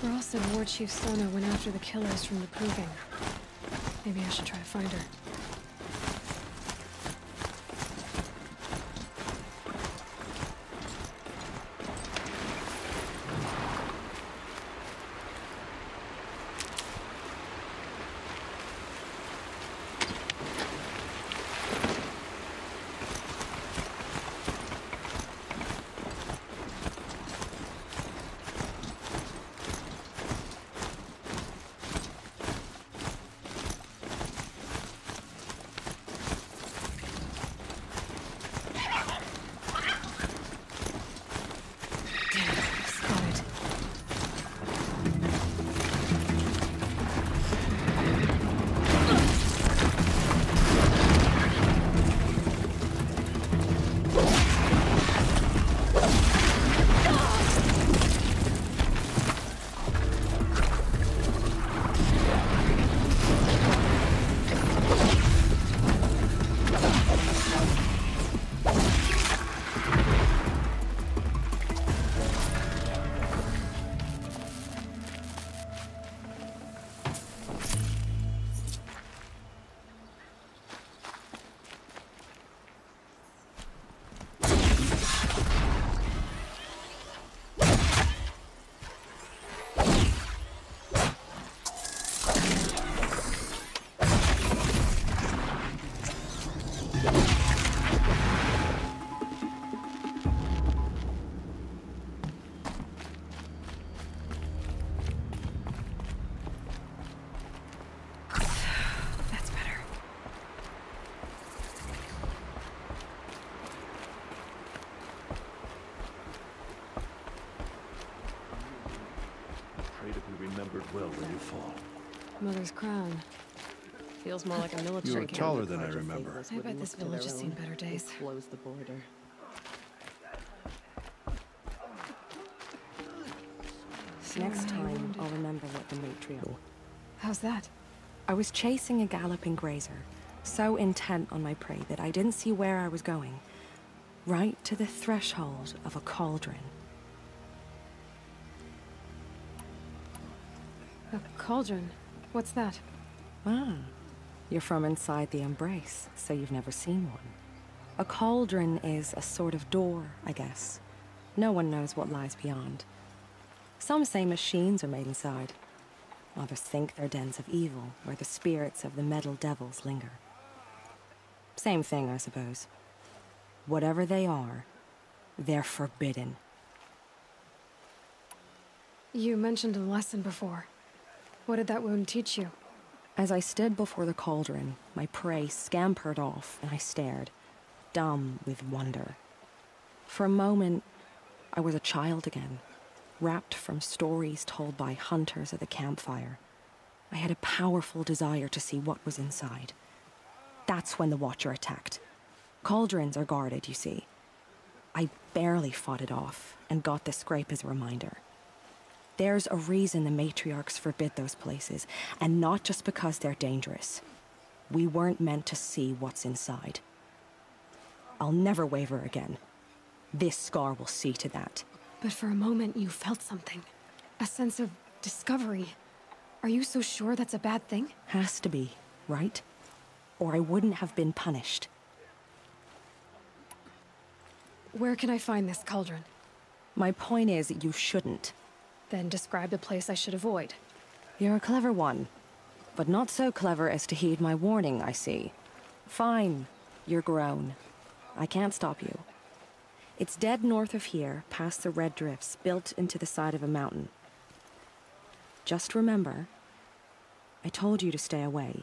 Cal said War Chief Sona went after the killers from the Proving. Maybe I should try to find her. Well when you fall. Mother's crown. Feels more like a military You were taller than I remember. I bet this village has seen better days. Close the border. Next time, I'll remember what the matriarch. How's that? I was chasing a galloping grazer, so intent on my prey that I didn't see where I was going. Right to the threshold of a cauldron. A cauldron? What's that? Ah, you're from inside the Embrace, so you've never seen one. A cauldron is a sort of door, I guess. No one knows what lies beyond. Some say machines are made inside. Others think they're dens of evil, where the spirits of the metal devils linger. Same thing, I suppose. Whatever they are, they're forbidden. You mentioned a lesson before. What did that wound teach you? As I stood before the cauldron, my prey scampered off, and I stared, dumb with wonder. For a moment, I was a child again, rapt from stories told by hunters at the campfire. I had a powerful desire to see what was inside. That's when the Watcher attacked. Cauldrons are guarded, you see. I barely fought it off, and got the scrape as a reminder. There's a reason the matriarchs forbid those places, and not just because they're dangerous. We weren't meant to see what's inside. I'll never waver again. This scar will see to that. But for a moment, you felt something. A sense of discovery. Are you so sure that's a bad thing? Has to be, right? Or I wouldn't have been punished. Where can I find this cauldron? My point is, you shouldn't. Then describe the place I should avoid. You're a clever one. But not so clever as to heed my warning, I see. Fine. You're grown. I can't stop you. It's dead north of here, past the red drifts, built into the side of a mountain. Just remember, I told you to stay away.